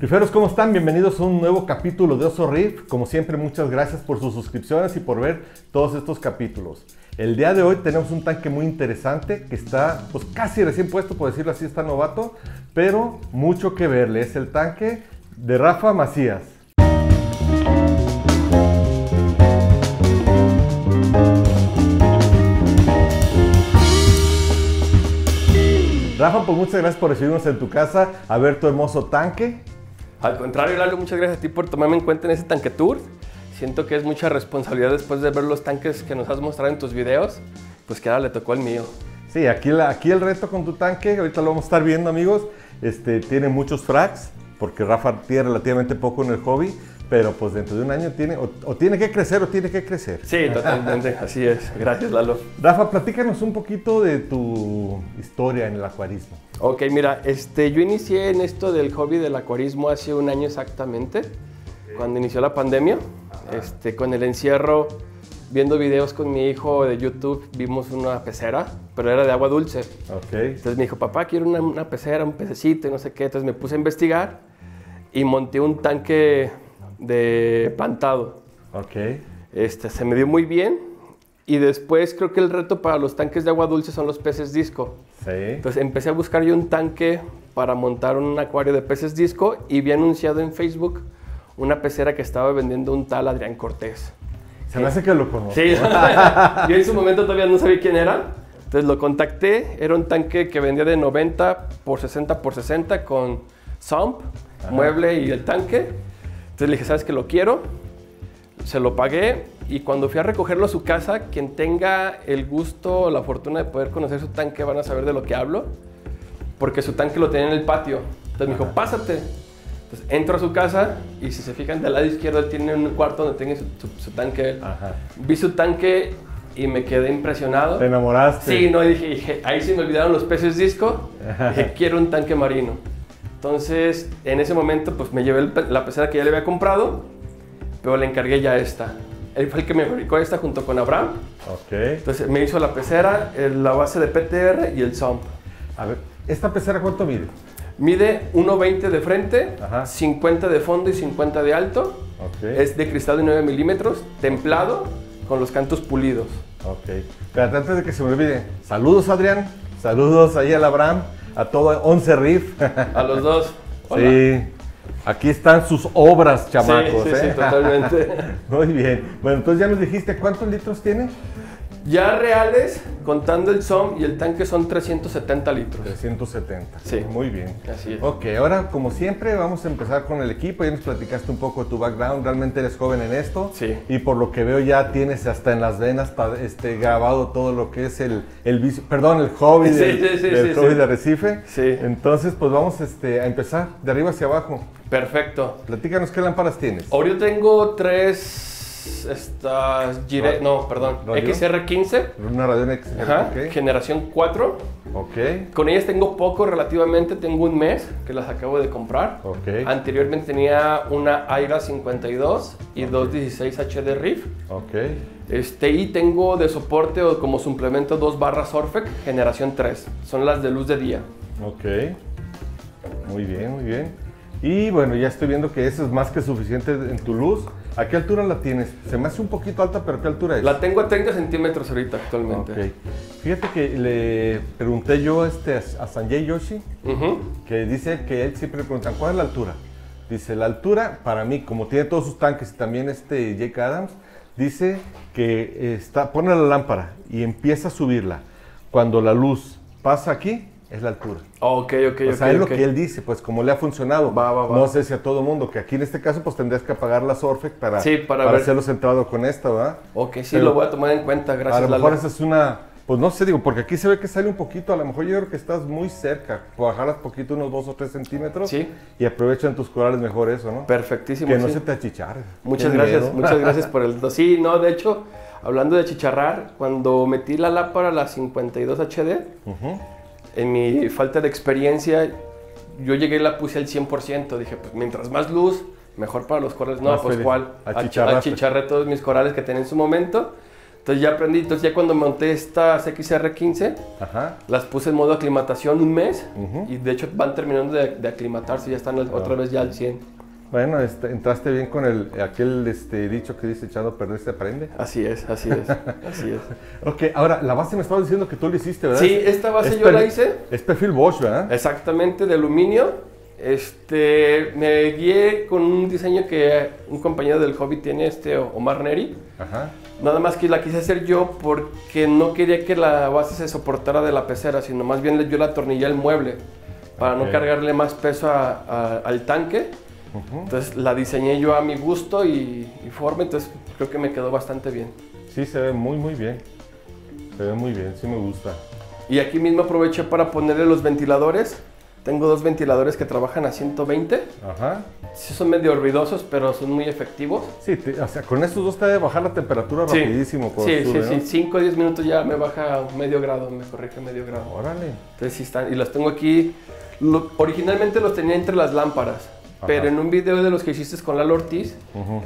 Riferos, ¿cómo están? Bienvenidos a un nuevo capítulo de Oso Riff. Como siempre, muchas gracias por sus suscripciones y por ver todos estos capítulos. El día de hoy tenemos un tanque muy interesante que está pues casi recién puesto, por decirlo así, está novato, pero mucho que verle. Es el tanque de Rafa Macías. Rafa, pues muchas gracias por recibirnos en tu casa a ver tu hermoso tanque. Al contrario, Lalo, muchas gracias a ti por tomarme en cuenta en ese tanque tour. Siento que es mucha responsabilidad después de ver los tanques que nos has mostrado en tus videos, pues que ahora le tocó el mío. Sí, aquí, el reto con tu tanque, ahorita lo vamos a estar viendo amigos, este, tiene muchos frags, porque Rafa tiene relativamente poco en el hobby, pero pues dentro de un año tiene, o, o tiene que crecer o tiene que crecer. Sí, totalmente, así es. Gracias, Lalo. Rafa, platícanos un poquito de tu historia en el acuarismo. Ok, mira, este, yo inicié en esto del hobby del acuarismo hace un año exactamente, cuando inició la pandemia. Este, con el encierro, viendo videos con mi hijo de YouTube, vimos una pecera, pero era de agua dulce. Ok. Entonces me dijo, papá, quiero una, una pecera, un pececito y no sé qué. Entonces me puse a investigar y monté un tanque de plantado. Ok. Este, se me dio muy bien y después creo que el reto para los tanques de agua dulce son los peces disco. Sí. Entonces empecé a buscar yo un tanque para montar un acuario de peces disco y vi anunciado en Facebook una pecera que estaba vendiendo un tal Adrián Cortés. Se me hace que lo conozco. Sí, yo en su momento todavía no sabía quién era. Entonces lo contacté, era un tanque que vendía de 90 por 60 por 60 con sump, mueble y el tanque. Entonces le dije, ¿sabes que lo quiero? Se lo pagué y cuando fui a recogerlo a su casa, quien tenga el gusto o la fortuna de poder conocer su tanque van a saber de lo que hablo, porque su tanque lo tenía en el patio. Entonces me dijo, pásate. Entonces entro a su casa y si se fijan del lado izquierdo él tiene un cuarto donde tiene su, su- su tanque. Ajá. Vi su tanque y me quedé impresionado. ¿Te enamoraste? Sí, no, y dije, dije, ahí sí me olvidaron los peces disco. Dije, quiero un tanque marino. Entonces, en ese momento, pues me llevé el la pecera que ya le había comprado, pero le encargué ya esta. Él fue el que me fabricó esta junto con Abraham. Ok. Entonces, me hizo la pecera, la base de PTR y el sump. A ver, ¿esta pecera cuánto mide? Mide 1,20 de frente, Ajá. 50 de fondo y 50 de alto. Ok. Es de cristal de 9 milímetros, templado, con los cantos pulidos. Ok. Pero antes de que se me olvide, saludos Adrián, saludos ahí al Abraham, a todo 11 Riff. A los dos. Hola. sí, aquí están sus obras, chamacos. Sí, sí, sí, ¿eh? totalmente. Muy bien. Bueno, entonces ya nos dijiste cuántos litros tiene. Ya reales, contando el SOM y el tanque, son 370 litros. 370. Sí. Muy bien. Así es. Ok, ahora como siempre vamos a empezar con el equipo. Ya nos platicaste un poco de tu background. Realmente eres joven en esto. Sí. Y por lo que veo ya tienes hasta en las venas este, grabado todo lo que es el, el vicio- perdón, el hobby, Sí, del, sí, sí, del sí, hobby de Arrecife. Sí. Entonces, pues vamos este, a empezar de arriba hacia abajo. Perfecto. Platícanos qué lámparas tienes. Ahora yo tengo tres. Estas. Gire- no, perdón. ¿Radio? XR15. Una radio X. Ajá. Generación 4. Ok. Con ellas tengo poco relativamente. Tengo un mes que las acabo de comprar. Ok. Anteriormente tenía una Aira 52 y dos 16 HD Riff. Ok. Este, y tengo de soporte o como suplemento dos barras Orfec generación 3. Son las de luz de día. Ok. Muy bien, muy bien. Y bueno, ya estoy viendo que eso es más que suficiente en tu luz. ¿A qué altura la tienes? Se me hace un poquito alta, pero ¿qué altura es? La tengo a 30 centímetros ahorita actualmente. Ok. Fíjate que le pregunté yo este, a Sanjay Yoshi, Ujú. que dice que él siempre le preguntan, ¿cuál es la altura? Dice, la altura, para mí, como tiene todos sus tanques y también este Jake Adams, dice que está, pone la lámpara y empieza a subirla. Cuando la luz pasa aquí, es la altura. Ok, ok, O ok. sea, es lo que él dice, pues como le ha funcionado. Va, va, va. No sé si a todo mundo, que aquí en este caso pues tendrías que apagar la Surfec para, Sí, para para hacerlo centrado con esta, ¿verdad? Ok, sí, Pero- lo voy a tomar en cuenta, a gracias, lo Lalo. mejor esa es una, pues no sé, digo, porque aquí se ve que sale un poquito, a lo mejor yo creo que estás muy cerca, bajarlas poquito, unos 2 o 3 centímetros. Sí. Y aprovechan tus corales mejor eso, ¿no? Perfectísimo. que no sí. se te achicharre. Muchas gracias, miedo. muchas gracias por el... Sí, no, de hecho, hablando de chicharrar, cuando metí la lámpara, la 52 HD, Ujú. En mi falta de experiencia, yo llegué y la puse al 100%. Dije, pues mientras más luz, mejor para los corales. No, Más pues feliz. cuál. Achicharré todos mis corales que tenía en su momento. Entonces ya aprendí, entonces ya cuando monté estas XR15, Ajá. las puse en modo aclimatación un mes Ujú. y de hecho van terminando de, de aclimatarse, ya están otra vez ya al 100. Bueno, este, entraste bien con el, aquel este, dicho que dice echado a perder se aprende. Así es, así es, así es. Ok, ahora la base me estabas diciendo que tú lo hiciste, ¿verdad? Sí, esta base Es yo la hice Es perfil Bosch, ¿verdad? exactamente de aluminio. Este, me guié con un diseño que un compañero del hobby tiene, este Omar Neri. Ajá. Nada más que la quise hacer yo porque no quería que la base se soportara de la pecera, sino más bien yo la atornillé al mueble para Ok. no cargarle más peso a- a- al tanque. Ujú. Entonces la diseñé yo a mi gusto y, y forma, entonces creo que me quedó bastante bien. Sí, se ve muy, muy bien. Se ve muy bien, sí me gusta. Y aquí mismo aproveché para ponerle los ventiladores. Tengo dos ventiladores que trabajan a 120. Ajá. Sí son medio ruidosos, pero son muy efectivos. Sí, te- o sea, con estos dos te debe bajar la temperatura Sí. rapidísimo. por Sí, sube, sí, ¿no? sí. 5 o 10 minutos ya me baja medio grado, me corrige medio grado. Órale. Entonces sí están. Y los tengo aquí. Lo- originalmente los tenía entre las lámparas. Ajá. Pero en un video de los que hiciste con Lalo Ortiz,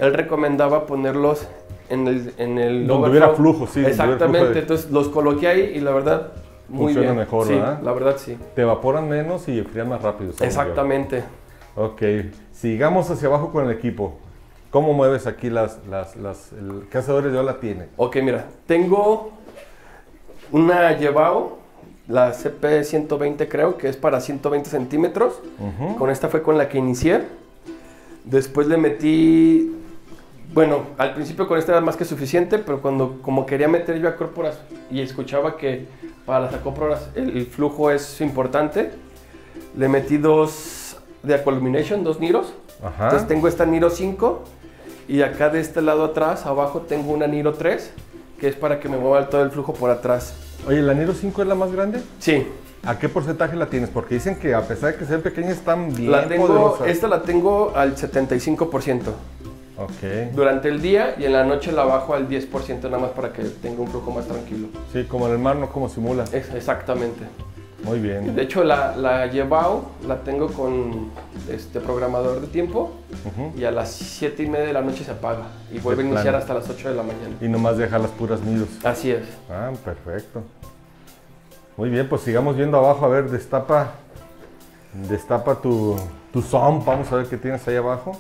él recomendaba ponerlos en el, en el Donde hubiera flujo, sí, Exactamente. flujo de- Entonces los coloqué ahí y la verdad, muy Funciona bien. mejor, sí, ¿verdad? La verdad, sí. Te evaporan menos y enfrían más rápido. según yo. Exactamente. Ok, sigamos hacia abajo con el equipo. ¿Cómo mueves aquí las, las, las, el, qué hacedores de ola tiene? Ok, mira, tengo una Yevao, la CP120 creo, que es para 120 centímetros. Con esta fue con la que inicié. Después le metí, bueno, al principio con esta era más que suficiente, pero cuando como quería meter yo a córporas y escuchaba que para las acóporas el, el flujo es importante, le metí dos de Aqualumination, dos Niros. Entonces tengo esta Niro 5 y acá de este lado atrás, abajo tengo una Niro 3, que es para que me mueva todo el flujo por atrás. Oye, ¿la Niro 5 es la más grande? Sí, ¿A qué porcentaje la tienes? Porque dicen que a pesar de que sean pequeñas, están bien la tengo, poderosas. esta la tengo al 75%. Ok. durante el día y en la noche la bajo al 10% nada más para que tenga un flujo más tranquilo. Sí, como en el mar, no como simula. Es- exactamente. Muy bien. De hecho, la, la Yevao la tengo con este programador de tiempo y a las 7 y media de la noche se apaga y vuelve a iniciar hasta las 8 de la mañana. Y nomás deja las puras nidos. Así es. Ah, perfecto. Muy bien, pues sigamos viendo abajo. A ver, destapa, destapa tu, tu som. Vamos a ver qué tienes ahí abajo.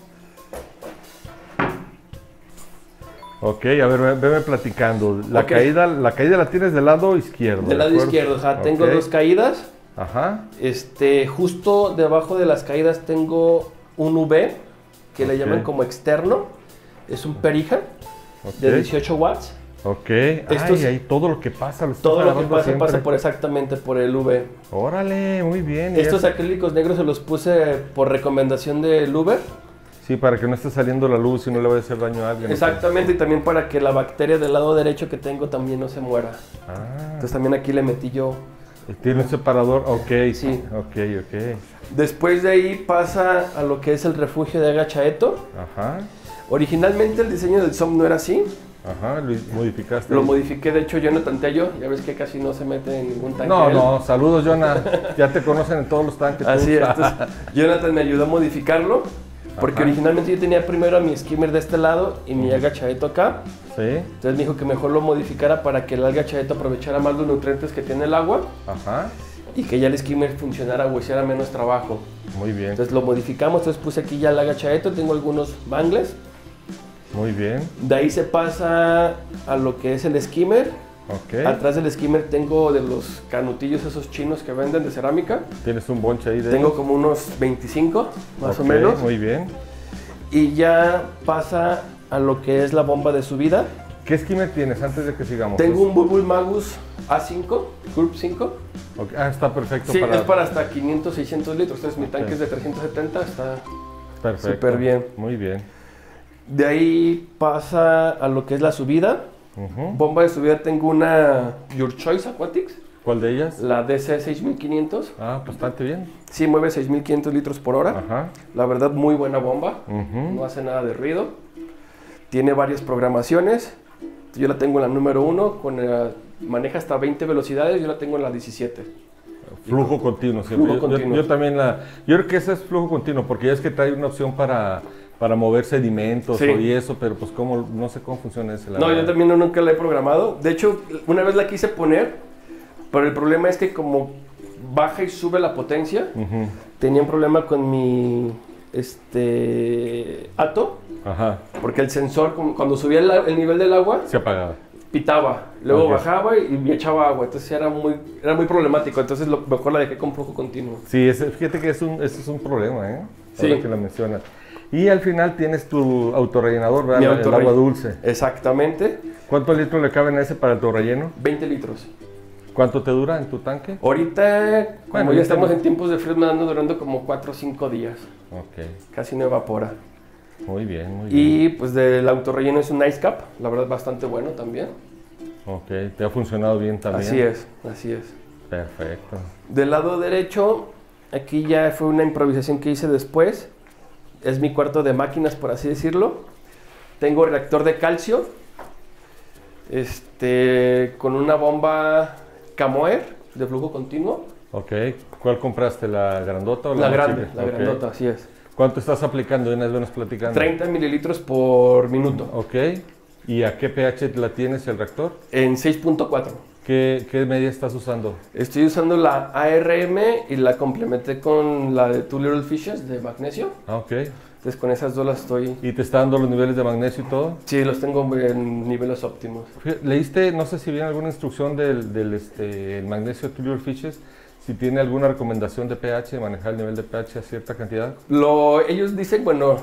Ok, a ver, ve- veme platicando. La, caída, la caída la tienes del lado izquierdo. Del ¿de lado acuerdo? izquierdo, ajá, tengo Ok. dos caídas. Ajá. Este, justo debajo de las caídas tengo un V que le llaman como externo. Es un perija de 18 watts. Ok. Estos- Ay, ahí todo lo que pasa. Lo Todo lo que pasa siempre. pasa por exactamente por el V. Órale, muy bien. Estos acrílicos negros se los puse por recomendación del Uber. Sí, para que no esté saliendo la luz y no le vaya a hacer daño a alguien. Exactamente, y también para que la bacteria del lado derecho que tengo también no se muera. Ah, Entonces también aquí le metí yo. tiene un separador. Ok, Sí. Ok, ok. Después de ahí pasa a lo que es el refugio de Agachaeto. Ajá. Originalmente el diseño del SOM no era así. Ajá, lo modificaste. Lo modifiqué, de hecho, Jonathan Tello. Ya ves que casi no se mete en ningún tanque. No, él. no, saludos, Jonah. ya te conocen en todos los tanques. Así es. Jonathan me ayudó a modificarlo. Porque Ajá. originalmente yo tenía primero a mi skimmer de este lado y mi alga chaeto acá. sí, Entonces me dijo que mejor lo modificara para que el alga chaeto aprovechara más los nutrientes que tiene el agua ajá. y que ya el skimmer funcionara o hiciera menos trabajo. Muy bien, Entonces lo modificamos, entonces puse aquí ya el alga chaeto, tengo algunos bangles. muy bien. De ahí se pasa a lo que es el skimmer. Atrás del skimmer tengo de los canutillos esos chinos que venden de cerámica. Tienes un bonche ahí de. Tengo como unos 25, más o menos. Muy bien. Y ya pasa a lo que es la bomba de subida. ¿Qué skimmer tienes antes de que sigamos? Tengo un Bulbul Magus A5, Curve 5. Ok, Ah, está perfecto Sí, para. es para hasta 500, 600 litros. Entonces mi tanque es de 370, está... Súper bien. Muy bien. De ahí pasa a lo que es la subida. Bomba de subida tengo una Your Choice Aquatics, ¿Cuál de ellas? la DC 6500. Ah, bastante bien. Sí, mueve 6500 litros por hora. Ajá. La verdad, muy buena bomba. No hace nada de ruido. Tiene varias programaciones. Yo la tengo en la número 1, con maneja hasta 20 velocidades. Yo la tengo en la 17. Flujo continuo, siempre. Flujo Yo- continuo. Yo, también la. Yo creo que ese es flujo continuo, porque ya es que trae una opción para, para mover sedimentos Sí. o y eso, pero pues cómo, no sé cómo funciona ese. la No, yo verdad. también no- nunca la he programado. De hecho, una vez la quise poner, pero el problema es que como baja y sube la potencia, Ujú, tenía un problema con mi este ato, Ajá, porque el sensor como cuando subía el, el nivel del agua se apagaba. pitaba, luego Ok. bajaba y me echaba agua, entonces era muy era muy problemático, entonces lo mejor la dejé con flujo continuo. Sí, ese- fíjate que es un, ese es un problema, ¿eh? Sí. Ahora que lo mencionas. Y al final tienes tu autorrellenador, ¿verdad? Mi el autorre- agua dulce. Exactamente, ¿Cuántos litros le caben a ese para tu relleno? 20 litros. ¿Cuánto te dura en tu tanque? Ahorita, como Bueno, ya estamos- en tiempos de frío, me ando durando como 4 o 5 días, Ok, casi no evapora. muy bien, muy bien. Y pues del autorrelleno es un Ice Cap, la verdad bastante bueno también. Ok, te ha funcionado bien también. Así es, así es. Perfecto. Del lado derecho, aquí ya fue una improvisación que hice después. Es mi cuarto de máquinas, por así decirlo. Tengo reactor de calcio, este, con una bomba Camoer de flujo continuo. Ok, ¿cuál compraste? ¿La grandota o la La grande, la grandota, así es. ¿Cuánto estás aplicando? Vez venos platicando. 30 mililitros por minuto, Ok, ¿y a qué pH la tienes el reactor? en 6.4. ¿Qué, qué media estás usando? Estoy usando la ARM y la complementé con la de Two Little Fishes de magnesio. Ah, ok. Entonces con esas dos las estoy... ¿Y te está dando los niveles de magnesio y todo? Sí, los tengo en niveles óptimos. ¿Leíste, no sé si viene alguna instrucción del, del este, el magnesio Tubular Fishes? Si tiene alguna recomendación de pH, manejar el nivel de pH a cierta cantidad. Lo, ellos dicen, bueno,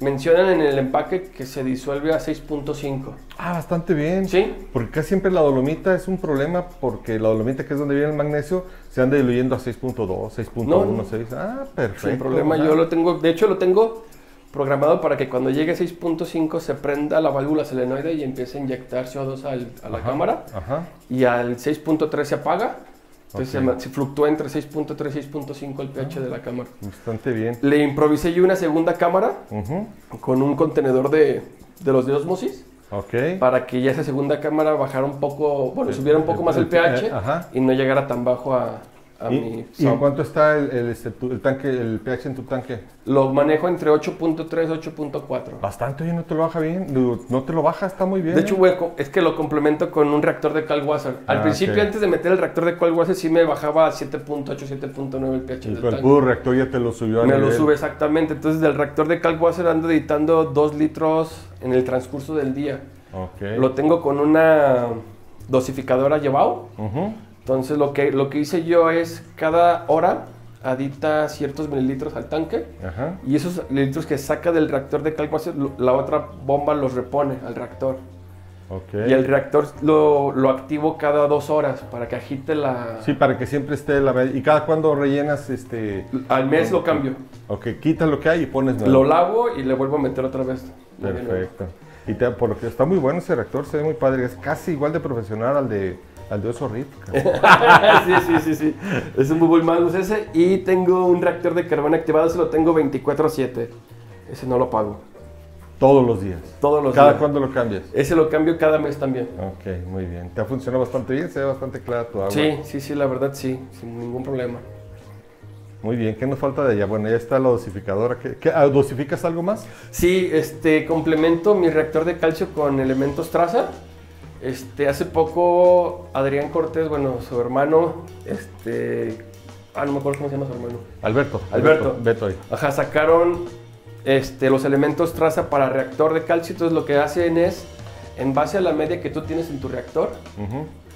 mencionan en el empaque que se disuelve a 6.5. Ah, bastante bien. ¿Sí? Porque casi siempre la dolomita es un problema porque la dolomita, que es donde viene el magnesio, se anda diluyendo a 6.2, 6.1, No, no. 6. Ah, perfecto. Sin problema, Ah, yo lo tengo, de hecho lo tengo programado para que cuando llegue a 6.5 se prenda la válvula solenoide y empiece a inyectar CO2 al- a la ajá, cámara Ajá. y al 6.3 se apaga. Entonces se fluctúa entre 6.3 y 6.5 el pH de la cámara. Bastante bien. Le improvisé yo una segunda cámara con un contenedor de, de los de osmosis Ok. para que ya esa segunda cámara bajara un poco, bueno, subiera un poco más el pH eh, Ajá. y no llegara tan bajo a, a ¿Y, mi y en cuánto está el, el, este, tu- el tanque, el pH en tu tanque? Lo manejo entre 8.3 y 8.4. Bastante bien, no te lo baja bien. No no te lo baja, está muy bien. De ¿eh? hecho, güey, co- es que lo complemento con un reactor de Calwasser. Al Ah, principio, ok. antes de meter el reactor de Calwasser, sí me bajaba a 7.8, 7.9 el pH Y del con el tanque. puro reactor ya te lo subió a Me lo nivel. sube exactamente. Entonces, del reactor de Calwasser ando editando 2 litros en el transcurso del día. Ok. Lo tengo con una dosificadora llevado. Ujú. Entonces, lo que, lo que hice yo es cada hora adita ciertos mililitros al tanque. Ajá. Y esos litros que saca del reactor de lo- la otra bomba los repone al reactor. Ok. Y el reactor lo, lo activo cada dos horas para que agite la... Sí, para que siempre esté la ¿Y cada cuando rellenas este? Al mes lo cambio. Ok, quitas lo que hay y pones nuevo. Lo lavo y le vuelvo a meter otra vez. Perfecto. Y te, por lo que está muy bueno ese reactor, se ve muy padre. Es casi igual de profesional al de al cabrón. sí, sí, sí, sí. Es un muy Magnus ese. Y tengo un reactor de carbón activado, ese lo tengo 24-7. Ese no lo pago. Todos los días. Todos los ¿Cada días. cuándo lo cambias? Ese lo cambio cada mes también. Ok, muy bien. Te ha funcionado bastante bien, se ve bastante clara tu agua. Sí, sí, sí, la verdad sí, sin ningún problema. Muy bien, ¿qué nos falta de allá? Bueno, ya está la dosificadora. ¿Qué, qué- ah, ¿Dosificas algo más? Sí, este, complemento mi reactor de calcio con elementos traza. Este, hace poco Adrián Cortés, bueno, su hermano, este, ah, no me acuerdo cómo se llama su hermano. Alberto. Alberto. Beto ahí. Ajá, sacaron este, los elementos traza para reactor de calcio. Entonces lo que hacen es, en base a la media que tú tienes en tu reactor,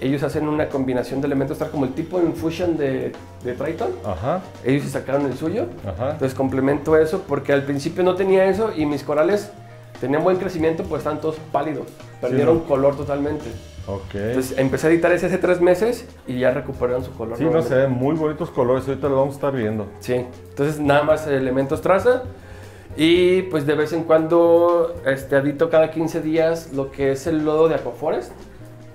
ellos hacen una combinación de elementos traza como el tipo Infusion de, de Triton. Ajá, Ellos sacaron el suyo. ajá. Entonces complemento eso porque al principio no tenía eso y mis corales tenían buen crecimiento, pues estaban todos pálidos. Perdieron ¿no? color totalmente. Ok. Entonces empecé a editar ese hace tres meses y ya recuperaron su color. sí, no se ven muy bonitos colores. Ahorita lo vamos a estar viendo. Sí, entonces nada más elementos traza y pues de vez en cuando este, adito cada 15 días lo que es el lodo de Aquaforest,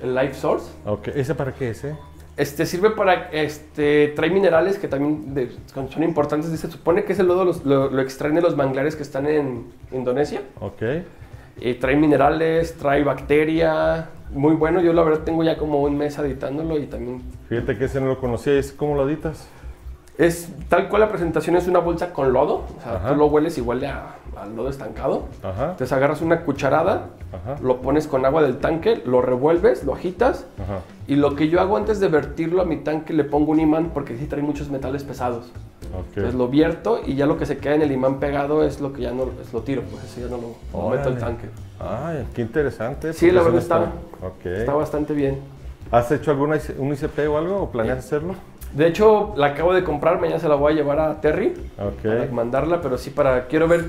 el Life Source. Ok, ¿ese para qué es, eh? Este sirve para, este, trae minerales que también de- son importantes. Se supone que ese lodo los- lo, lo extraen de los manglares que están en Indonesia. Ok. Y trae minerales, trae bacteria, muy bueno. Yo la verdad tengo ya como un mes editándolo y también Fíjate que ese no lo conocía. ¿Es cómo lo editas? Es tal cual la presentación es una bolsa con lodo. O sea, Ajá. tú lo hueles y huele a, al lodo estancado. Ajá. Entonces agarras una cucharada, Ajá. lo pones con agua del tanque, lo revuelves, lo agitas. Y lo que yo hago antes de vertirlo a mi tanque, le pongo un imán porque sí trae muchos metales pesados. Ok. Entonces lo vierto y ya lo que se queda en el imán pegado es lo que ya no es lo tiro, pues eso ya no lo, lo meto al tanque. Ay, qué interesante. Sí, la porque verdad no está- Ok. Está bastante bien. ¿Has hecho alguna un ICP o algo o planeas hacerlo? De hecho, la acabo de comprar, mañana se la voy a llevar a Terry para mandarla, pero sí para quiero ver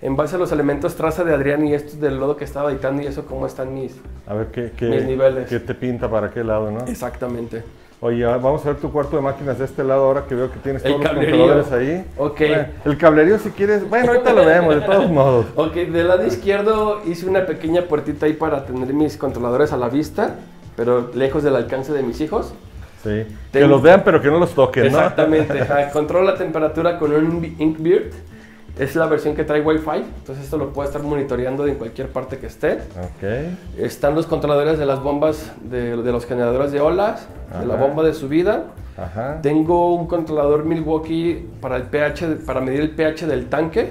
en base a los elementos traza de Adrián y estos del lodo que estaba editando y eso cómo están mis A ver qué, qué, Mis niveles. qué te pinta para qué lado, ¿no? exactamente. Oye, vamos a ver tu cuarto de máquinas de este lado ahora que veo que tienes El todos los cablerío. controladores ahí. Ok. Bueno, el cablerío si quieres, bueno, ahorita lo vemos de todos modos. Ok, del lado izquierdo hice una pequeña puertita ahí para tener mis controladores a la vista, pero lejos del alcance de mis hijos. Sí. Que los vean pero que no los toquen, ¿no? Exactamente. ajá. Controlo la temperatura con un Inkbeard. Es la versión que trae Wi-Fi, entonces esto lo puedo estar monitoreando en cualquier parte que esté. Ok. Están los controladores de las bombas de, de los generadores de olas, de la Ajá. bomba de subida. Ajá. Tengo un controlador Milwaukee para el pH, de- para medir el pH del tanque.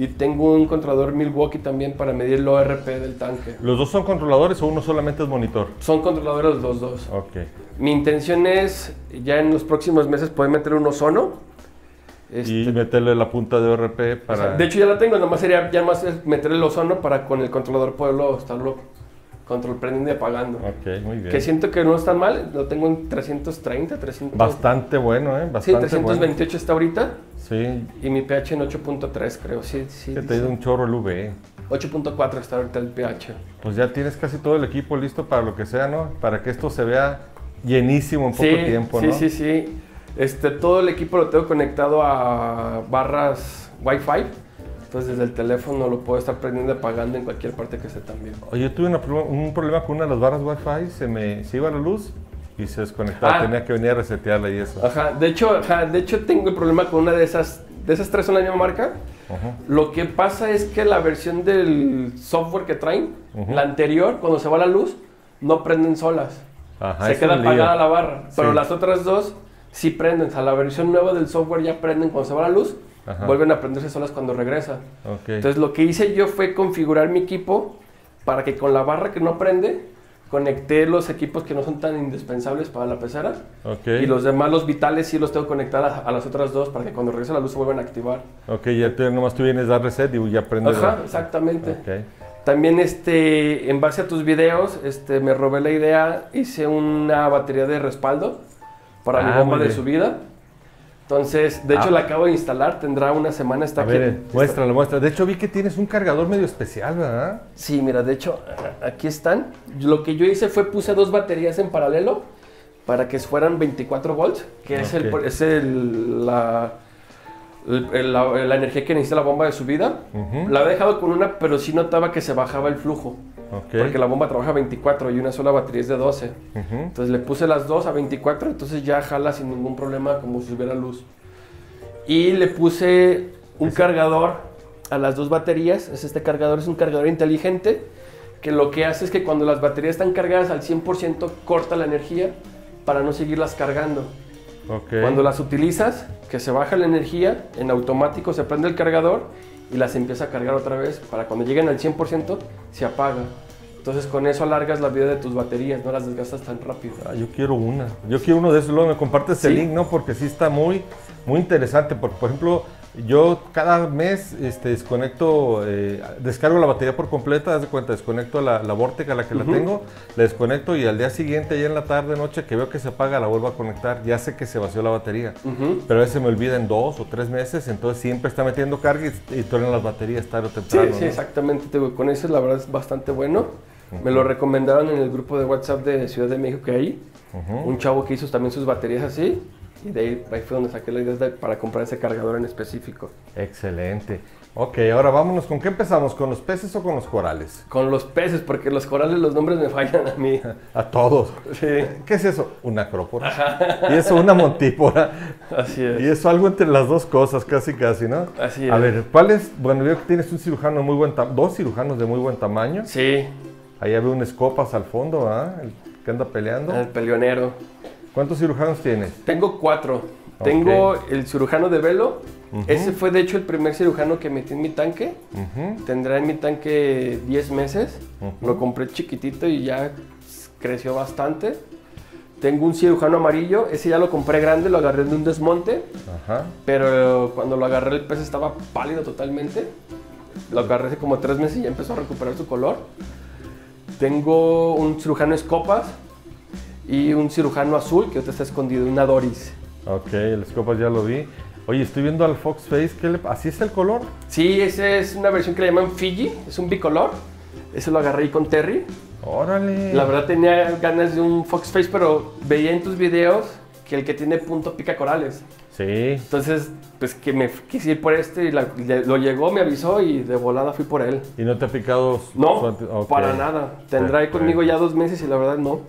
Y tengo un controlador Milwaukee también para medir el ORP del tanque. ¿Los dos son controladores o uno solamente es monitor? Son controladores los dos. Ok. Mi intención es ya en los próximos meses poder meter un ozono. Y Este, meterle la punta de ORP o sea, para... de hecho ya la tengo, nomás sería ya más es meter el ozono para con el controlador poderlo estarlo control prendiendo y apagando. Ok, muy bien. Que siento que no está mal, lo tengo en 330, 300. Bastante bueno, ¿eh? Sí, Bastante bueno. 328 está ahorita Sí, y mi pH en 8.3 creo, sí, sí. que te ha ido un chorro el V. 8.4 está ahorita el pH. Pues ya tienes casi todo el equipo listo para lo que sea, ¿no? Para que esto se vea llenísimo en poco sí, tiempo, sí, ¿no? sí, sí. Este, todo el equipo lo tengo conectado a barras Wi-Fi. Entonces desde el teléfono lo puedo estar prendiendo y apagando en cualquier parte que esté también. Oye, yo tuve una un problema con una de las barras Wi-Fi, se me se iba la luz y se desconectaba, Ah. tenía que venir a resetearla y eso. Ajá, de hecho, ajá, de hecho tengo el problema con una de esas, de esas tres son la misma marca. Ajá. Lo que pasa es que la versión del software que traen, Ujú. la anterior, cuando se va la luz, no prenden solas. Ajá, se queda apagada la barra. Pero Sí. las otras dos sí prenden. O sea, la versión nueva del software ya prenden cuando se va la luz, Ajá. vuelven a prenderse solas cuando regresa. Ok. Entonces lo que hice yo fue configurar mi equipo para que con la barra que no prende, conecté los equipos que no son tan indispensables para la pecera. Y los demás, los vitales, sí los tengo conectados a, a las otras dos para que cuando regrese la luz se vuelvan a activar. Ok, ya tú, nomás tú vienes a dar reset y ya prendes. Ajá, la- exactamente. Ok. También este, en base a tus videos, este, me robé la idea, hice una batería de respaldo para Ah, mi bomba de subida. Entonces, de hecho Ah. la acabo de instalar, tendrá una semana, está A aquí. ver, eh, muéstralo, muéstralo. De hecho, vi que tienes un cargador medio especial, ¿verdad? Sí, mira, de hecho, aquí están. Lo que yo hice fue puse dos baterías en paralelo para que fueran 24 volts, que es, el, es el- la, la, la energía que necesita la bomba de subida. Ujú. La había dejado con una, pero sí notaba que se bajaba el flujo. Ok. Porque la bomba trabaja 24 y una sola batería es de 12. Ujú. Entonces le puse las dos a 24, entonces ya jala sin ningún problema como si hubiera luz. Y le puse un cargador a las dos baterías. Es este cargador es un cargador inteligente que lo que hace es que cuando las baterías están cargadas al 100% corta la energía para no seguirlas cargando. Ok. Cuando las utilizas, que se baja la energía, en automático se prende el cargador y las empieza a cargar otra vez para cuando lleguen al 100% se apaga. Entonces con eso alargas la vida de tus baterías, no las desgastas tan rápido. Ah, yo quiero una. Yo quiero uno de esos. Luego me compartes el ¿Sí? link, ¿no? Porque sí está muy, muy interesante. Porque, por ejemplo, yo cada mes este, desconecto, eh, descargo la batería por completa, haz de cuenta, desconecto la, la Vortex a la que la tengo, la desconecto y al día siguiente, ya en la tarde, noche, que veo que se apaga, la vuelvo a conectar. Ya sé que se vació la batería. Pero a veces se me olvida en dos o tres meses, entonces siempre está metiendo carga y, y las baterías tarde o Sí, temprano. sí, ¿no? exactamente. con eso la verdad es bastante bueno. Me lo recomendaron en el grupo de WhatsApp de Ciudad de México que hay. Un chavo que hizo también sus baterías así. Y de ahí, ahí fue donde saqué la idea de- para comprar ese cargador en específico. Excelente. Ok, ahora vámonos. ¿Con qué empezamos? ¿Con los peces o con los corales? Con los peces, porque los corales, los nombres me fallan a mí. A todos. Sí, ¿Qué es eso? Una acrópora. Y eso una montípora. así Y es. eso algo entre las dos cosas, casi casi, ¿no? Así A es. ver, ¿cuál es? Bueno, veo que tienes un cirujano de muy buen tamaño, dos cirujanos de muy buen tamaño. Sí, Ahí veo un escopas al fondo, ¿ah? El que anda peleando. el peleonero. ¿Cuántos cirujanos tienes? Tengo cuatro. Tengo el cirujano de velo. Ese fue de hecho el primer cirujano que metí en mi tanque. Ujú. Tendrá en mi tanque 10 meses. Ujú. Lo compré chiquitito y ya creció bastante. Tengo un cirujano amarillo. Ese ya lo compré grande, lo agarré de un desmonte. Ajá. Pero cuando lo agarré el pez estaba pálido totalmente. Lo agarré hace como tres meses y ya empezó a recuperar su color. Tengo un cirujano escopas y un cirujano azul que ahorita está escondido, una Doris. Ok, el Scopas ya lo vi. Oye, estoy viendo al Fox Face. ¿qué le- ¿Así es el color? Sí, esa es una versión que le llaman Fiji, es un bicolor. Ese lo agarré ahí con Terry. Órale. La verdad tenía ganas de un Fox Face, pero veía en tus videos que el que tiene punto pica corales. Sí. Entonces, pues que me quise ir por este y la- le- lo llegó, me avisó y de volada fui por él. ¿Y no te ha picado? su- No, para nada. Tendrá ahí conmigo ya dos meses y la verdad no.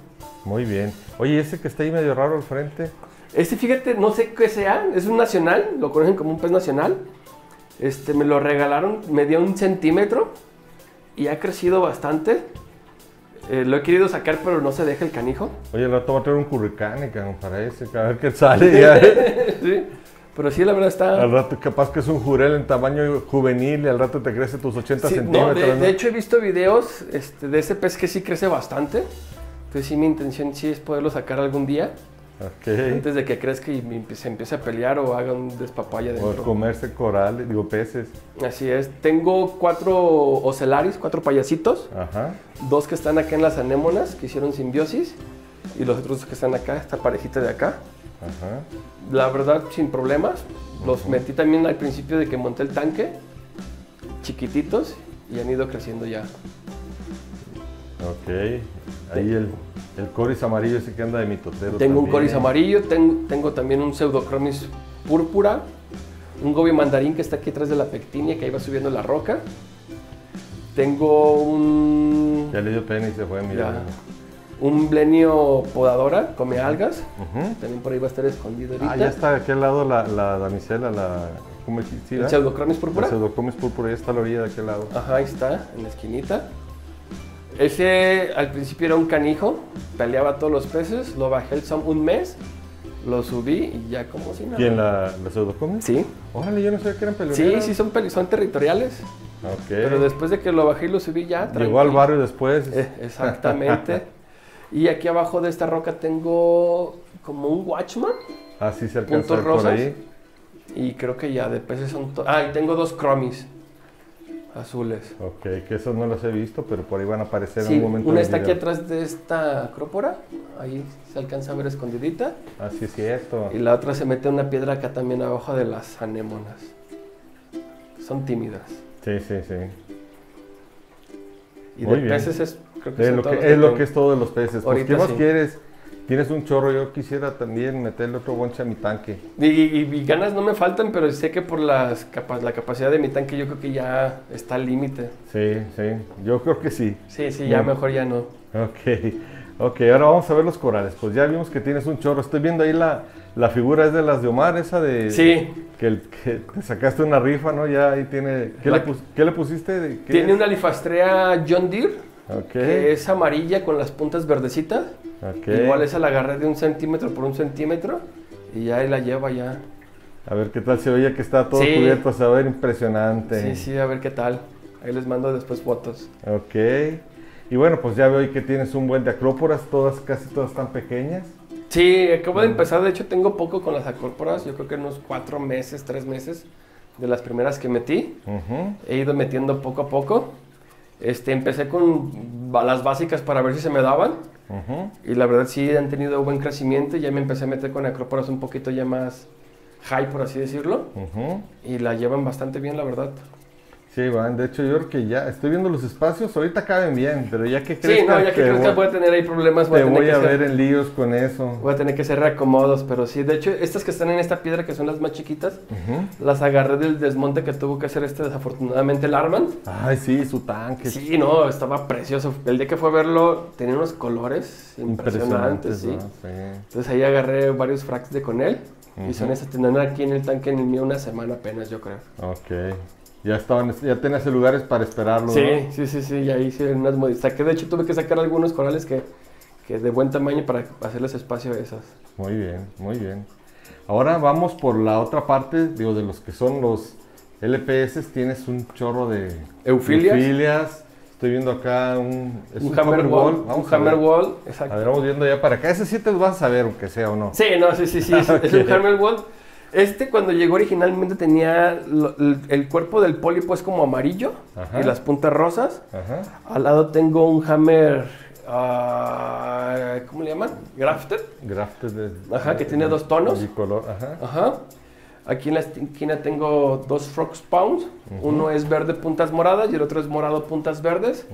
Muy bien. Oye, ese que está ahí medio raro al frente. Este, fíjate, no sé qué sea, es un nacional, lo conocen como un pez nacional. Este, me lo regalaron, me dio un centímetro y ha crecido bastante. Eh, lo he querido sacar, pero no se deja el canijo. Oye, al rato va a traer un curricane, para ese, a ver qué sale. ya. Sí, Pero sí, la verdad está... al rato capaz que es un jurel en tamaño juvenil y al rato te crece tus 80 Sí, no, centímetros. de hecho he visto videos este, de ese pez que sí crece bastante. Entonces sí, mi intención sí es poderlo sacar algún día. Antes de que crezca y se empiece a pelear o haga un despapaya O dentro. comerse corales, digo, peces. Así es. Tengo cuatro ocelaris, cuatro payasitos. Ajá. Dos que están acá en las anémonas, que hicieron simbiosis. Y los otros que están acá, esta parejita de acá. Ajá. La verdad, sin problemas. Los metí también al principio de que monté el tanque. Chiquititos. Y han ido creciendo ya. Ok. Ahí el, el coris amarillo ese que anda de mitotero. Tengo un coris amarillo. ten- tengo también un pseudocromis púrpura. Un gobi mandarín que está aquí atrás de la pectinia, que ahí va subiendo la roca. Tengo un... Ya le dio pena y se fue, mira. Un blenio podadora, come algas. También por ahí va a estar escondido ahorita. Ah, ya está de aquel lado la, la damisela, la. ¿Cómo es? Sí, El pseudocromis púrpura. El pseudocomis púrpura, ya está a la orilla de aquel lado. Ajá, ahí está, en la esquinita. Ese al principio era un canijo, peleaba todos los peces, lo bajé el som un mes, lo subí y ya como si nada. ¿Quién, la, la pseudocomis? Sí, Órale, yo no sabía que eran sí, peleoneras. sí, son, peli- son territoriales. Ok. Pero después de que lo bajé y lo subí ya. Llegó al tranquilo. barrio después. Eh, exactamente. y aquí abajo de esta roca tengo como un watchman. ah, sí, se alcanza puntos por rosas. ahí. Y creo que ya de peces son... Ah, y tengo dos cromis azules. Ok, que esos no los he visto, pero por ahí van a aparecer en un momento. una está aquí atrás de esta acrópora, ahí se alcanza a ver escondidita, Ah, sí, es cierto. y la otra se mete una piedra acá también abajo de las anémonas. Son tímidas. Sí, sí, sí. Y Muy de bien. peces es, creo que Es lo que, es lo tengo. que es todo de los peces. Pues, ¿Qué más sí. quieres? Tienes un chorro, yo quisiera también meterle otro bonche a mi tanque. Y, y- y ganas no me faltan, pero sé que por las capa- la capacidad de mi tanque yo creo que ya está al límite. Sí, sí, yo creo que sí. Sí, sí, ya mejor ya no. Ok, ok, ahora vamos a ver los corales. Pues ya vimos que tienes un chorro. Estoy viendo ahí la, la figura, es de las de Omar, esa de... Sí, Que, el- que te sacaste una rifa, ¿no? Ya ahí tiene... ¿Qué, La- le, pus- qué le pusiste? ¿De qué tiene es? una lifastrea John Deere, Ok, que es amarilla con las puntas verdecitas. ok. Igual esa la agarré de un centímetro por un centímetro y ya ahí la lleva ya. A ver qué tal se oye que está todo Sí. cubierto, se va a ver impresionante. Sí, sí, a ver qué tal. Ahí les mando después fotos. Ok. Y bueno, pues ya veo que tienes un buen de acróporas, todas, casi todas tan pequeñas. Sí, acabo de empezar, de hecho tengo poco con las acróporas, yo creo que unos cuatro meses, tres meses de las primeras que metí. Ujú. He ido metiendo poco a poco. Este, empecé con las básicas para ver si se me daban y la verdad sí han tenido buen crecimiento. Ya me empecé a meter con acróporas un poquito ya más high, por así decirlo, y la llevan bastante bien, la verdad. Sí, van. De hecho, yo creo que ya estoy viendo los espacios. Ahorita caben bien, pero ya que Sí, crezcan, no, ya que crezca voy, voy a tener ahí problemas, voy te a tener voy a ver en líos con eso. Voy a tener que hacer reacomodos, pero sí. De hecho, estas que están en esta piedra, que son las más chiquitas, Ujú. las agarré del desmonte que tuvo que hacer este, desafortunadamente, el Armand. Ay, sí, su tanque. Sí, no, estaba precioso. El día que fue a verlo, tenía unos colores impresionantes, sí. ¿no? Sí. Entonces ahí agarré varios fracs de con él. Y son esas, tendrán aquí en el tanque en el mío una semana apenas, yo creo. Ok. Ya estaban, ya tenías lugares para esperarlo, Sí, ¿no? sí, sí, sí, y ahí hice unas modificaciones. De hecho, tuve que sacar algunos corales que, que de buen tamaño para hacerles espacio a esas. Muy bien, muy bien. Ahora vamos por la otra parte, digo, de los que son los LPS, tienes un chorro de Eufilias. eufilias. Estoy viendo acá un, es un, hammer wall. Vamos un a ver. hammer wall, A exacto. ver, vamos viendo ya para acá. Ese sí te vas a saber, aunque sea o no. Sí, no, sí, sí, sí. Es, es un hammer wall. Este cuando llegó originalmente tenía el, el cuerpo del pólipo es como amarillo Ajá. y las puntas rosas. Ajá. Al lado tengo un hammer, ah, ¿cómo le llaman? Grafted. Grafted de... Ajá, que tiene dos tonos. Bicolor, ajá. Ajá. Aquí en la esquina tengo dos Frog Spawns. Uno es verde puntas moradas y el otro es morado puntas verdes.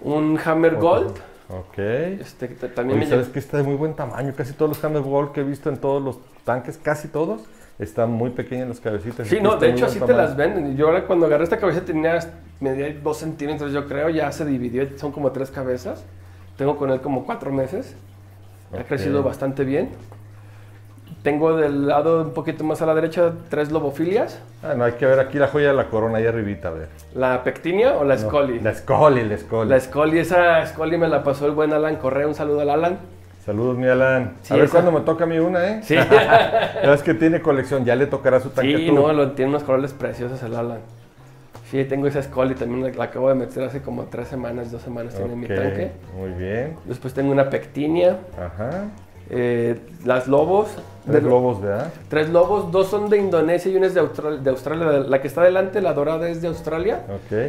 Un Hammer Gold. Ok. Este, también Oye, me ¿sabes que está de muy buen tamaño? Casi todos los Hammer Wall que he visto en todos los tanques, casi todos, están muy pequeñas las cabecitas. Sí, no, de hecho así te tamaño. las venden. Yo ahora cuando agarré esta cabeza tenía, medía dos centímetros yo creo, ya se dividió, son como tres cabezas. Tengo con él como cuatro meses. Ha Ok. crecido bastante bien. Tengo del lado un poquito más a la derecha tres lobofilias. Ah, no, hay que ver aquí la joya de la corona, ahí arribita, a ver. La pectinia o la No, Scully. La Scully, la Scully. La Scully, esa Scully me la pasó el buen Alan Correa. Un saludo al Alan. Saludos, mi Alan. Sí, a ver esa- cuándo me toca a mí una, ¿eh? Sí. Ya ves que tiene colección, ya le tocará su tanque Sí, tú. no, lo, tiene unos colores preciosos el Alan. Sí, tengo esa Scully, también la, la acabo de meter hace como tres semanas, dos semanas tiene en mi tanque. Muy bien. Después tengo una pectinia, Ajá. Eh, las lobos. Tres de- lobos, ¿verdad? Tres lobos, dos son de Indonesia y una es de, Austral- de Australia. La que está delante, la dorada, es de Australia.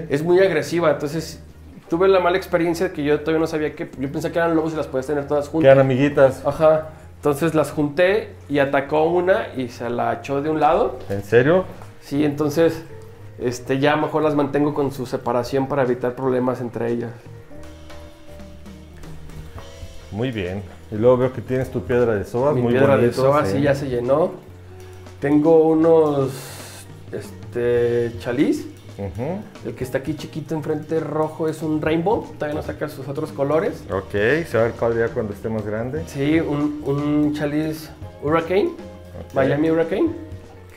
Es muy agresiva, entonces tuve la mala experiencia que yo todavía no sabía que... Yo pensé que eran lobos y las podías tener todas juntas. Quedan amiguitas. Ajá. Entonces las junté y atacó una y se la echó de un lado. ¿En serio? Sí, entonces este, ya mejor las mantengo con su separación para evitar problemas entre ellas. Muy bien. Y luego veo que tienes tu piedra de soa. Mi muy piedra de soga sí ya se llenó. Tengo unos este, chaliz. Ujú. El que está aquí chiquito enfrente rojo es un rainbow. Todavía no saca sus otros colores. Ok, se va a ver cuál ya cuando esté más grande. Sí, un, un chaliz Hurricane. Miami Hurricane.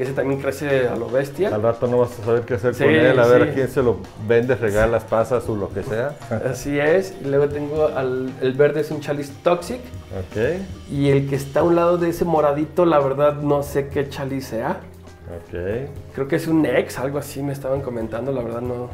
Que ese también crece a lo bestia. Al rato no vas a saber qué hacer Sí, con él, a ver a quién se lo vendes, regalas, pasas o lo que sea. Así es. Y luego tengo al, el verde es un chaliz Toxic. ok, Y el que está a un lado de ese moradito, la verdad no sé qué chaliz sea. ok. Creo que es un ex, algo así me estaban comentando, la verdad no,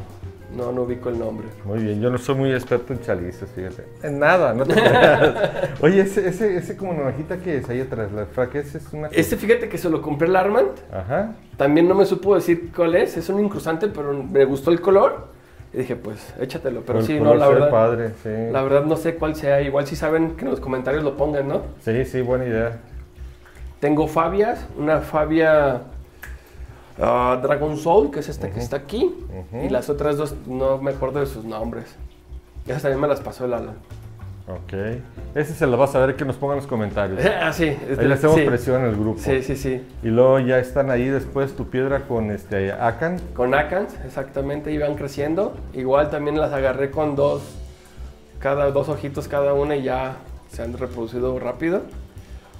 no, no ubico el nombre. Muy bien, yo no soy muy experto en chalices, fíjate. En nada, no te creas. Oye, ese, ese, ese como naranjita que es ahí atrás, la frac, ese es una... Este fíjate que se lo compré el Armand, Ajá, también no me supo decir cuál es, es un incrustante, pero me gustó el color. Y dije, pues échatelo, pero el sí, no, la verdad, padre, sí. la verdad no sé cuál sea, igual si saben que en los comentarios lo pongan, ¿no? Sí, sí, buena idea. Tengo Fabias, una Fabia ah, Dragon Soul, que es esta que está aquí, y las otras dos no me acuerdo de sus nombres. Esas también me las pasó el Alan. Ok. Ese se lo vas a ver que nos pongan los comentarios. ah, sí. es Ahí le hacemos sí. presión el grupo. Sí, sí, sí. Y luego ya están ahí después tu piedra con este Akan. Con Akans, exactamente, iban creciendo. Igual también las agarré con dos, cada dos ojitos cada una y ya se han reproducido rápido.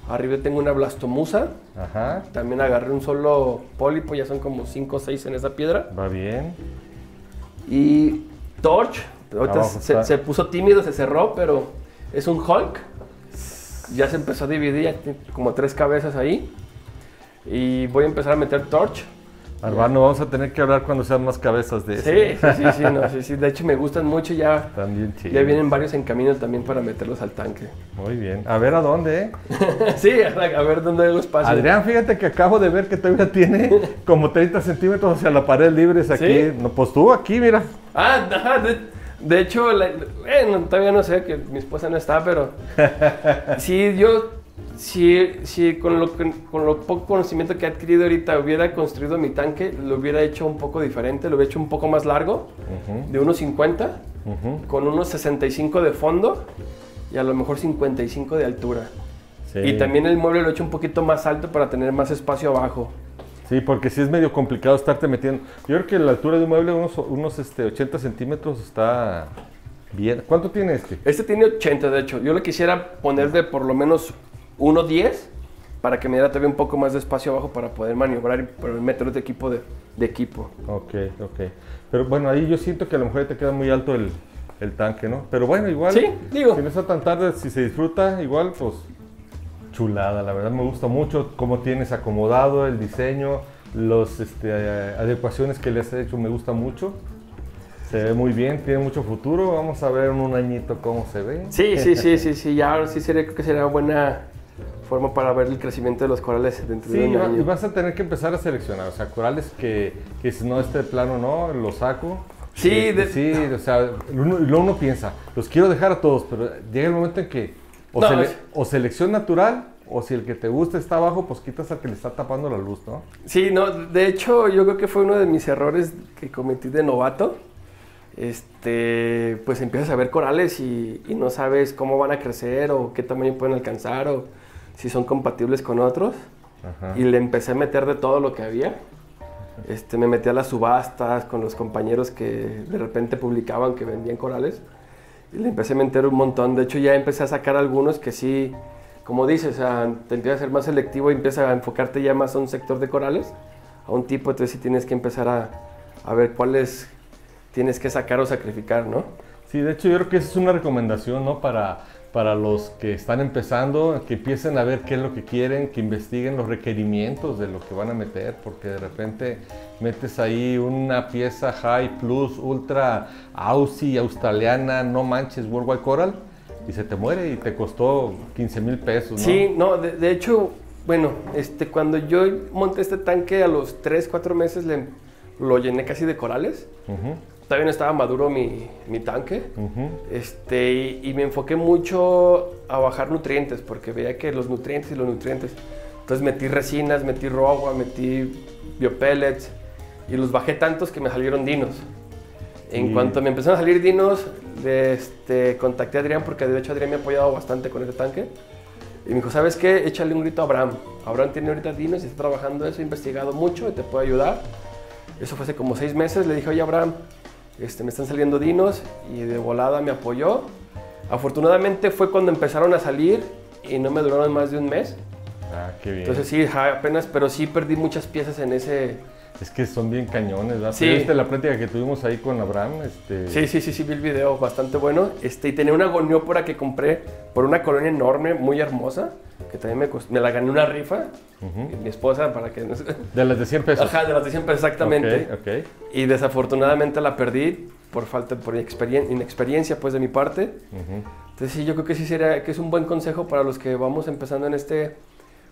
Arriba tengo una blastomusa. Ajá, También agarré un solo pólipo, ya son como 5 o 6 en esa piedra. va bien. Y Torch, ahorita se puso tímido, se cerró, pero es un Hulk. Ya se empezó a dividir, ya tiene como tres cabezas ahí. Y voy a empezar a meter Torch. Arbano, vamos a tener que hablar cuando sean más cabezas de ese. Sí, sí, sí, sí, no, sí, sí. De hecho me gustan mucho, ya, También chido. ya vienen varios en camino también para meterlos al tanque. Muy bien. A ver a dónde, ¿eh? sí, a, ver dónde hago espacio. Adrián, fíjate que acabo de ver que todavía tiene como 30 centímetros hacia la pared libres aquí. ¿Sí? No, pues tú aquí, mira. Ah, de, de hecho, la- todavía no sé, que mi esposa no está, pero sí, yo, si, si con, lo, con lo poco conocimiento que he adquirido ahorita hubiera construido mi tanque, lo hubiera hecho un poco diferente, lo hubiera hecho un poco más largo, Ujú, de unos 50, ujú. con unos 65 de fondo y a lo mejor 55 de altura. Sí. Y también el mueble lo he hecho un poquito más alto para tener más espacio abajo. Sí, porque sí es medio complicado estarte metiendo. Yo creo que la altura de un mueble, unos, unos este, 80 centímetros, está bien. ¿Cuánto tiene este? Este tiene 80, de hecho. Yo le quisiera poner de por lo menos 1.10 para que me diera todavía un poco más de espacio abajo para poder maniobrar y poder meter otro equipo de, de equipo. Ok, ok. Pero bueno, ahí yo siento que a lo mejor te queda muy alto el, el tanque, ¿no? Pero bueno, igual. Sí, digo. Si no está tan tarde, si se disfruta, igual, pues chulada, la verdad me gusta mucho cómo tienes acomodado el diseño, las este, adecuaciones que le has hecho me gusta mucho. Se ve muy bien, tiene mucho futuro. Vamos a ver en un añito cómo se ve. Sí, sí, sí, sí, sí. Ya ahora sí sería, creo que sería buena forma para ver el crecimiento de los corales dentro Sí, de un año. y vas a tener que empezar a seleccionar. O sea, corales que, que si no, este plano no, lo saco. Sí, Este, de- sí, o sea, uno, luego uno piensa, los quiero dejar a todos, pero llega el momento en que o, No, sele- es- o selección natural, o si el que te gusta está abajo, pues quitas al que le está tapando la luz, ¿no? Sí, no, de hecho yo creo que fue uno de mis errores que cometí de novato. Este, pues empiezas a ver corales y, y no sabes cómo van a crecer o qué tamaño pueden alcanzar o si son compatibles con otros. Ajá. Y le empecé a meter de todo lo que había. Este, me metí a las subastas con los compañeros que de repente publicaban que vendían corales. Y le empecé a meter un montón. De hecho, ya empecé a sacar algunos que sí, como dices, o sea, te empiezas a ser más selectivo y empiezas a enfocarte ya más a un sector de corales, a un tipo. Entonces, sí tienes que empezar a, a ver cuáles tienes que sacar o sacrificar, ¿no? Sí, de hecho yo creo que esa es una recomendación, ¿no? Para, para los que están empezando, que empiecen a ver qué es lo que quieren, que investiguen los requerimientos de lo que van a meter, porque de repente metes ahí una pieza High Plus Ultra Aussie australiana, no manches Worldwide Coral, y se te muere y te costó 15 mil pesos, ¿no? Sí, no, de, de hecho, bueno, este, cuando yo monté este tanque a los 3, 4 meses le, lo llené casi de corales. Ujú, Todavía no estaba maduro mi, mi tanque. ujú. Este, y, y me enfoqué mucho a bajar nutrientes, porque veía que los nutrientes y los nutrientes. Entonces metí resinas, metí roagua, metí biopellets, y los bajé tantos que me salieron dinos. En cuanto me empezaron a salir dinos, este, contacté a Adrián, porque de hecho Adrián me ha apoyado bastante con este tanque. Y me dijo, ¿sabes qué? Échale un grito a Abraham. Abraham tiene ahorita dinos y está trabajando eso, ha investigado mucho y te puede ayudar. Eso fue hace como seis meses. Le dije, oye, Abraham, este, me están saliendo dinos y de volada me apoyó. Afortunadamente fue cuando empezaron a salir y no me duraron más de un mes. Ah, qué bien. Entonces sí, apenas, pero sí perdí muchas piezas en ese... es que son bien cañones, ¿verdad? Sí. ¿Viste la plática que tuvimos ahí con Abraham? Este, Sí, sí, sí, sí, vi el video, bastante bueno. Este, y tenía una goniópora que compré por una colonia enorme, muy hermosa, que también me, costó- me la gané una rifa. Ujú. Mi esposa, para que... De las de 100 pesos. Ajá, de las de siempre, exactamente. Ok, ok. Y desafortunadamente la perdí por falta, por experien- inexperiencia pues de mi parte. Ujú. Entonces sí, yo creo que sí sería, que es un buen consejo para los que vamos empezando en este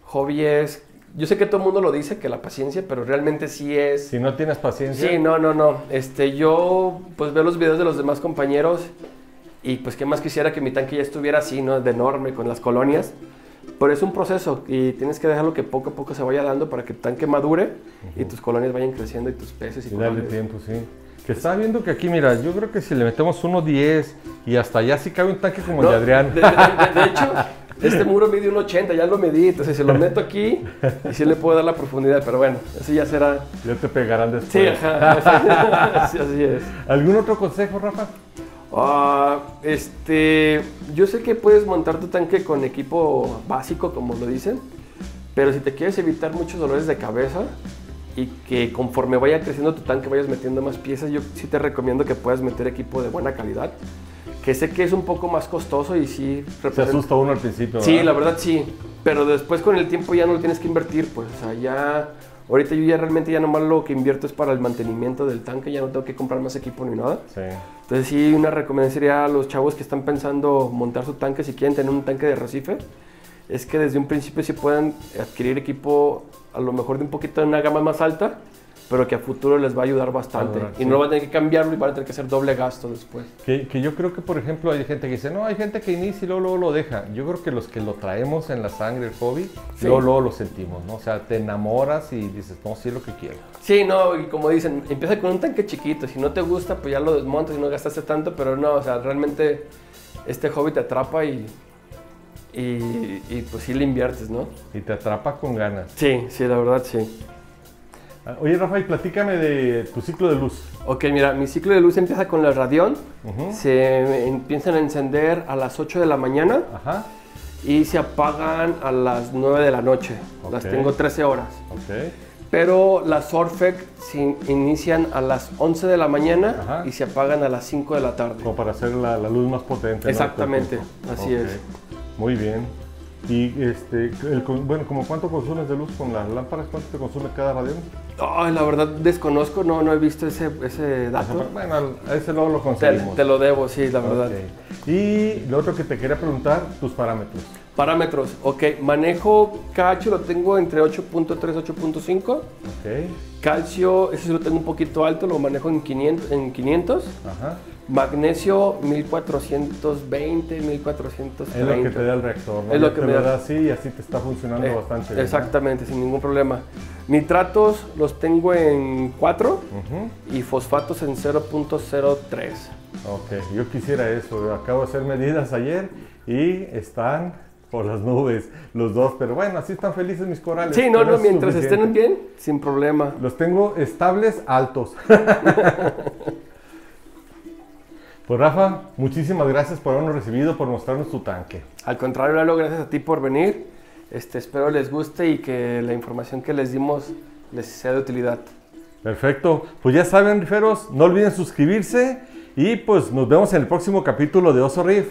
hobby es, yo sé que todo el mundo lo dice, que la paciencia, pero realmente sí es... Si no tienes paciencia, Sí, no, no, no. Este, yo pues veo los videos de los demás compañeros y pues qué más quisiera que mi tanque ya estuviera así, ¿no? De enorme, con las colonias. Pero es un proceso y tienes que dejarlo que poco a poco se vaya dando para que el tanque madure y tus colonias vayan creciendo y tus peces y, y darle tiempo, sí. Que estaba viendo que aquí, mira, yo creo que si le metemos uno 10 y hasta allá sí cabe un tanque como el No, de Adrián. De, de- de- de hecho, este muro mide un 80, ya lo medí, entonces se lo meto aquí y sí le puedo dar la profundidad, pero bueno, eso ya será... Ya te pegarán después. Sí, ajá, sí, así es. ¿Algún otro consejo, Rafa? Ah, este, yo sé que puedes montar tu tanque con equipo básico, como lo dicen, pero si te quieres evitar muchos dolores de cabeza y que conforme vaya creciendo tu tanque vayas metiendo más piezas, yo sí te recomiendo que puedas meter equipo de buena calidad, que sé que es un poco más costoso y sí Se asusta uno al principio. Sí, la verdad sí, pero después con el tiempo ya no lo tienes que invertir, pues, o sea, ya, ahorita yo ya realmente ya nomás lo que invierto es para el mantenimiento del tanque, ya no tengo que comprar más equipo ni nada. Sí. Entonces sí, una recomendación sería a los chavos que están pensando montar su tanque, si quieren tener un tanque de recife, es que desde un principio sí puedan adquirir equipo a lo mejor de un poquito de una gama más alta, pero que a futuro les va a ayudar bastante. Y sí. no van a tener que cambiarlo y van a tener que hacer doble gasto después. Que, que yo creo que, por ejemplo, hay gente que dice, no, hay gente que inicia y luego, luego lo deja. Yo creo que los que lo traemos en la sangre, el hobby, Sí. luego, luego lo sentimos, ¿no? O sea, te enamoras y dices, no, sí es lo que quiero. Sí, no, y como dicen, empieza con un tanque chiquito, si no te gusta, pues ya lo desmontas y no gastaste tanto, pero no, o sea, realmente este hobby te atrapa y, y, y, pues sí le inviertes, ¿no? Y te atrapa con ganas. Sí, sí, la verdad sí. Ah, Oye, Rafa, y platícame de tu ciclo de luz. Ok, mira, mi ciclo de luz empieza con el radión, se empiezan a encender a las 8 de la mañana Ajá, y se apagan a las 9 de la noche, las tengo 13 horas. ok. Pero las Orfec se inician a las 11 de la mañana Ajá. y se apagan a las 5 de la tarde. Como para hacer la, la luz más potente. ¿no? Exactamente, así es. Muy bien. Y este, el bueno, como cuánto consumes de luz con las lámparas, cuánto te consume cada radión. Ay, la verdad desconozco, no, no he visto ese, ese dato. Bueno, ese luego lo conseguimos. te lo debo, sí, la verdad. Y lo otro que te quería preguntar, tus parámetros. Parámetros, ok. Manejo calcio, lo tengo entre 8.3 8.5. Ok. Calcio, ese sí lo tengo un poquito alto, lo manejo en 500. En 500. Ajá. Magnesio, 1420, 1430. Es lo que te da el reactor, ¿no? Es lo que te me lo da. así y así te está funcionando Eh, bastante bien. ¿no? Exactamente, sin ningún problema. Nitratos los tengo en 4 Ujú. y fosfatos en 0.03. Ok, yo quisiera eso. Acabo de hacer medidas ayer y están por las nubes los dos, pero bueno, así están felices mis corales. Sí, no, no, mientras suficiente. estén bien, sin problema. Los tengo estables, altos. pues Rafa, muchísimas gracias por habernos recibido, por mostrarnos tu tanque. Al contrario, Lalo, gracias a ti por venir. Este, espero les guste y que la información que les dimos les sea de utilidad. Perfecto, pues ya saben, riferos, no olviden suscribirse y pues nos vemos en el próximo capítulo de Oso Riff.